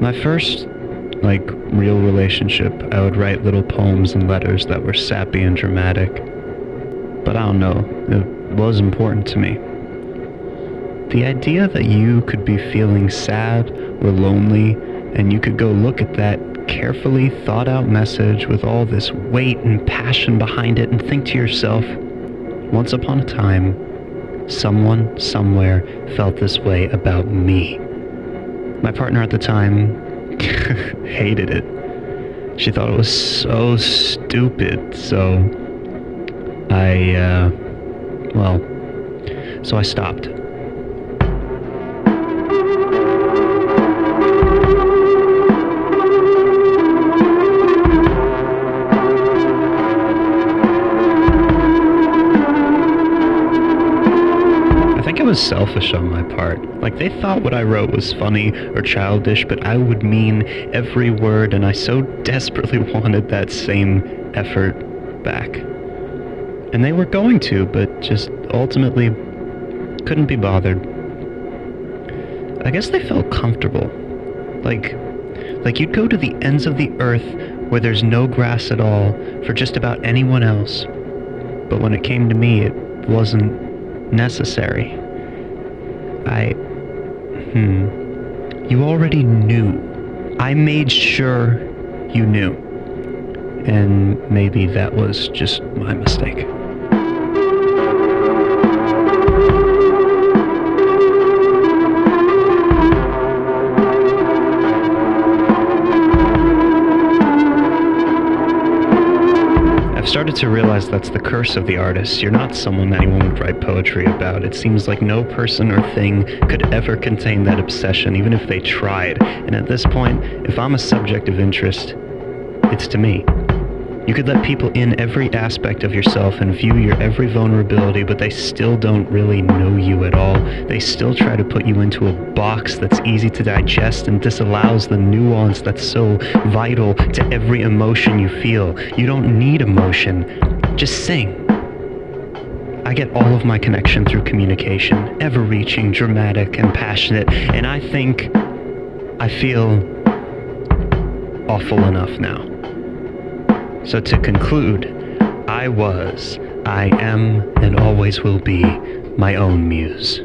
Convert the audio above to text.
My first, like, real relationship, I would write little poems and letters that were sappy and dramatic. But I don't know, it was important to me. The idea that you could be feeling sad or lonely and you could go look at that carefully thought out message with all this weight and passion behind it and think to yourself, once upon a time, someone somewhere felt this way about me. My partner at the time hated it. She thought it was so stupid, so I, uh, well, so I stopped. Was selfish on my part. Like, they thought what I wrote was funny or childish, but I would mean every word, and I so desperately wanted that same effort back. And they were going to, but just ultimately couldn't be bothered. I guess they felt comfortable. Like, like you'd go to the ends of the earth where there's no grass at all for just about anyone else. But when it came to me, it wasn't necessary. I. Hmm. You already knew. I made sure you knew. And maybe that was just my mistake. Started to realize that's the curse of the artist. You're not someone anyone would write poetry about. It seems like no person or thing could ever contain that obsession, even if they tried. And at this point, if I'm a subject of interest, it's to me. You could let people in every aspect of yourself and view your every vulnerability, but they still don't really know you at all. They still try to put you into a box that's easy to digest and disallows the nuance that's so vital to every emotion you feel. You don't need emotion, just sing. I get all of my connection through communication, ever reaching, dramatic, and passionate, and I think I feel awful enough now. So to conclude, I was, I am, and always will be my own muse.